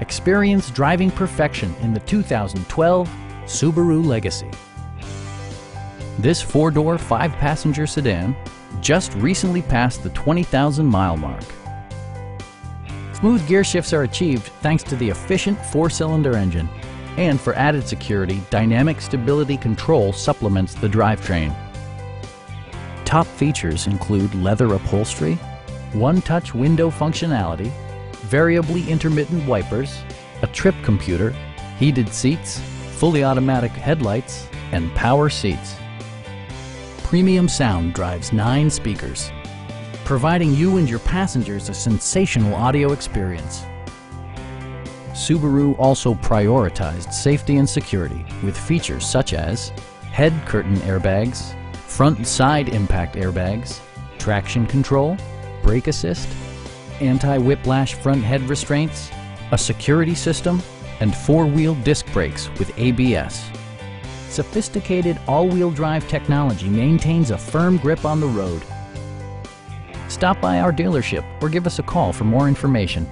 Experience driving perfection in the 2012 Subaru Legacy. This four-door, five-passenger sedan just recently passed the 20,000 mile mark. Smooth gear shifts are achieved thanks to the efficient four-cylinder engine. And for added security, Dynamic Stability Control supplements the drivetrain. Top features include leather upholstery, one-touch window functionality, variably intermittent wipers, a trip computer, heated seats, fully automatic headlights, and power seats. Premium sound drives nine speakers, providing you and your passengers a sensational audio experience. Subaru also prioritized safety and security with features such as head curtain airbags, front and side impact airbags, traction control, brake assist, anti-whiplash front head restraints, a security system, and four-wheel disc brakes with ABS. Sophisticated all-wheel drive technology maintains a firm grip on the road. Stop by our dealership or give us a call for more information.